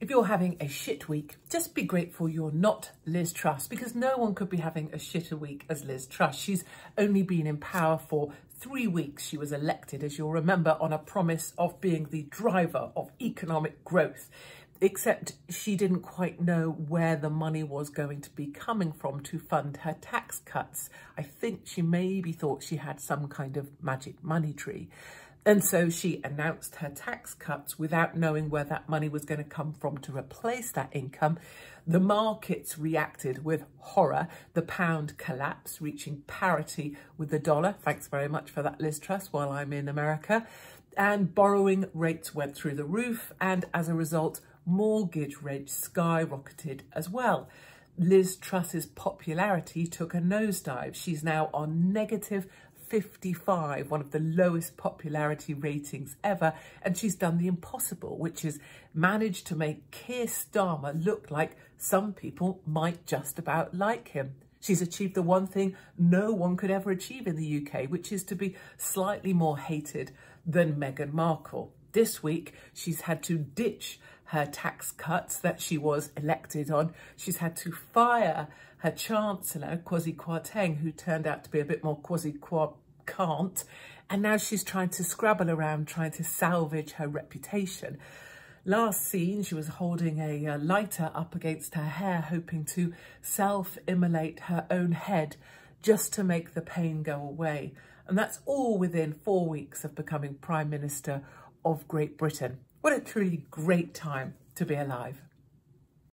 If you're having a shit week, just be grateful you're not Liz Truss because no one could be having a shitter week as Liz Truss. She's only been in power for three weeks. She was elected, as you'll remember, on a promise of being the driver of economic growth except she didn't quite know where the money was going to be coming from to fund her tax cuts. I think she maybe thought she had some kind of magic money tree. And so she announced her tax cuts without knowing where that money was going to come from to replace that income. The markets reacted with horror. The pound collapsed, reaching parity with the dollar. Thanks very much for that, Liz Truss, while I'm in America. And borrowing rates went through the roof. And as a result, mortgage rates skyrocketed as well. Liz Truss's popularity took a nosedive. She's now on negative 55, one of the lowest popularity ratings ever, and she's done the impossible, which is managed to make Keir Starmer look like some people might just about like him. She's achieved the one thing no one could ever achieve in the UK, which is to be slightly more hated than Meghan Markle. This week, she's had to ditch her tax cuts that she was elected on. She's had to fire her Chancellor, Kwasi Kwarteng, who turned out to be a bit more Kwasi can't. And now she's trying to scrabble around, trying to salvage her reputation. Last seen, she was holding a uh, lighter up against her hair, hoping to self-immolate her own head just to make the pain go away. And that's all within four weeks of becoming Prime Minister of Great Britain. What a truly great time to be alive.